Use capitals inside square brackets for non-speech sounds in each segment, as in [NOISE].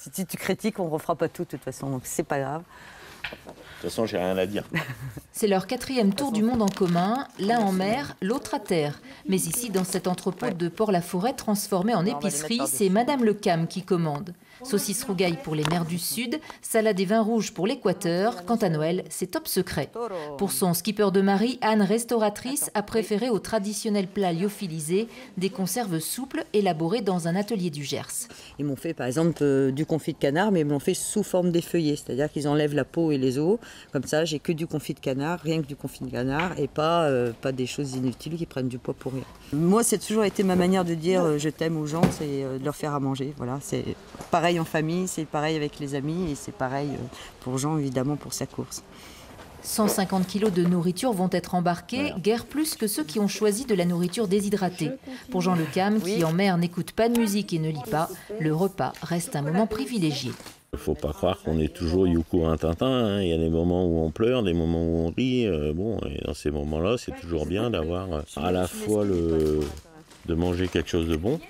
Si tu critiques, on ne refera pas tout de toute façon, donc c'est pas grave. De toute façon, j'ai rien à dire. [LAUGHS] C'est leur quatrième tour du monde en commun, l'un en mer, l'autre à terre. Mais ici, dans cet entrepôt de Port-la-Forêt transformé en épicerie, c'est Madame Le Cam qui commande. Saucisses rougailles pour les mers du Sud, salade et vin rouge pour l'Équateur. Quant à Noël, c'est top secret. Pour son skipper de mari, Anne, restauratrice, a préféré au traditionnel plat lyophilisé des conserves souples élaborées dans un atelier du Gers. Ils m'ont fait par exemple euh, du confit de canard, mais ils m'ont fait sous forme d'effeuillé, c'est-à-dire qu'ils enlèvent la peau et les os. Comme ça, j'ai que du confit de canard, rien que du confit de canard, et pas, euh, pas des choses inutiles qui prennent du poids pour rien. Moi, c'est toujours été ma manière de dire euh, je t'aime aux gens, c'est de leur faire à manger. Voilà, c'est pareil en famille, c'est pareil avec les amis, et c'est pareil pour Jean évidemment pour sa course. 150 kilos de nourriture vont être embarqués, guère plus que ceux qui ont choisi de la nourriture déshydratée. Pour Jean Le Cam, qui en mer n'écoute pas de musique et ne lit pas, le repas reste un moment privilégié. Il ne faut pas croire qu'on est toujours Youko un Tintin. Hein. Il y a des moments où on pleure, des moments où on rit. Euh, bon, et dans ces moments-là, c'est toujours bien d'avoir euh, à la fois le, de manger quelque chose de bon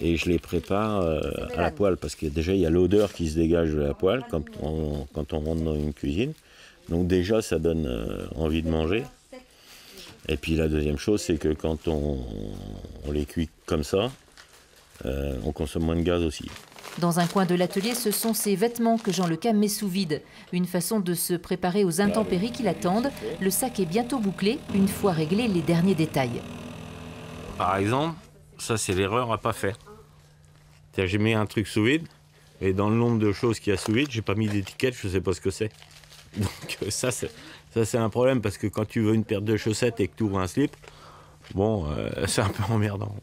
et je les prépare euh, à la poêle parce que déjà il y a l'odeur qui se dégage de la poêle quand on, quand on rentre dans une cuisine. Donc déjà ça donne envie de manger. Et puis la deuxième chose c'est que quand on, on, les cuit comme ça, on consomme moins de gaz aussi. Dans un coin de l'atelier, ce sont ses vêtements que Jean Le Cam met sous vide. Une façon de se préparer aux intempéries qui l'attendent. Le sac est bientôt bouclé, une fois réglés les derniers détails. Par exemple, ça c'est l'erreur à pas faire. J'ai mis un truc sous vide, et dans le nombre de choses qu'il y a sous vide, j'ai pas mis d'étiquette, je sais pas ce que c'est. [LAUGHS] Donc ça c'est un problème parce que quand tu veux une paire de chaussettes et que tu ouvres un slip, bon, euh, [LAUGHS] c'est un peu emmerdant.